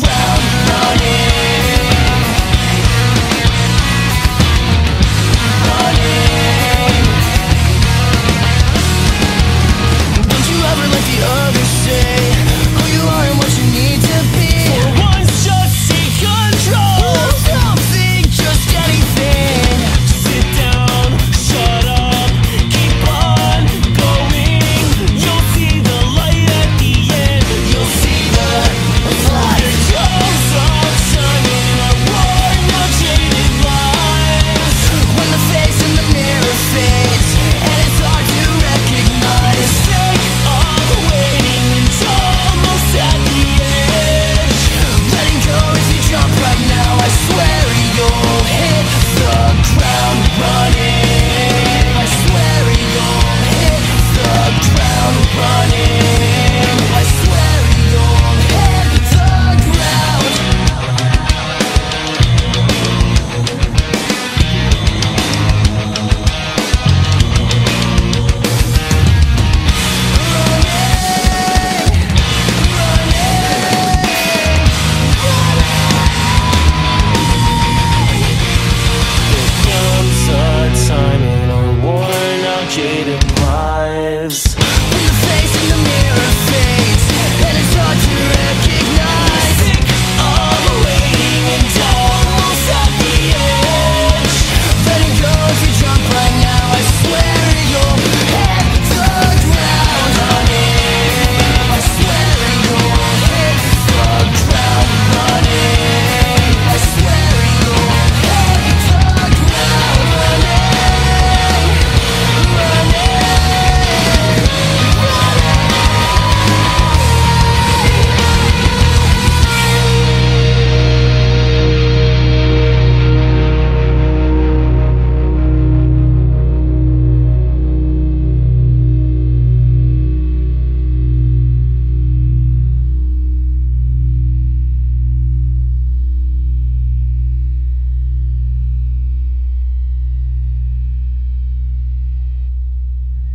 ground running